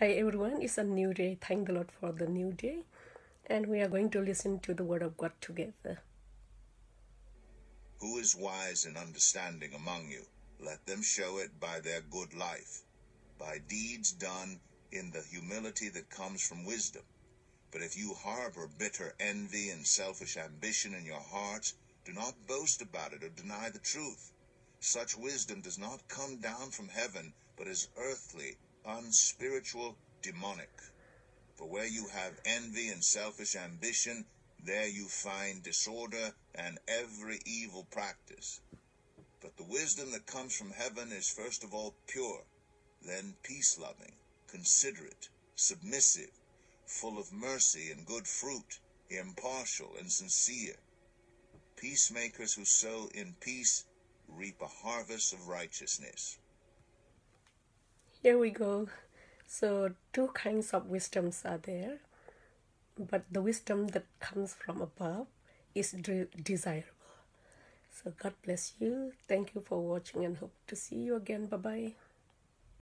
Hi everyone, it's a new day. Thank the Lord for the new day. And we are going to listen to the Word of God together. Who is wise and understanding among you? Let them show it by their good life, by deeds done in the humility that comes from wisdom. But if you harbor bitter envy and selfish ambition in your hearts, do not boast about it or deny the truth. Such wisdom does not come down from heaven, but is earthly, unspiritual, demonic. For where you have envy and selfish ambition, there you find disorder and every evil practice. But the wisdom that comes from heaven is first of all pure, then peace loving, considerate, submissive, full of mercy and good fruit, impartial and sincere. Peacemakers who sow in peace reap a harvest of righteousness. Here we go. So, two kinds of wisdoms are there, but the wisdom that comes from above is de- desirable. So, God bless you. Thank you for watching and hope to see you again. Bye bye.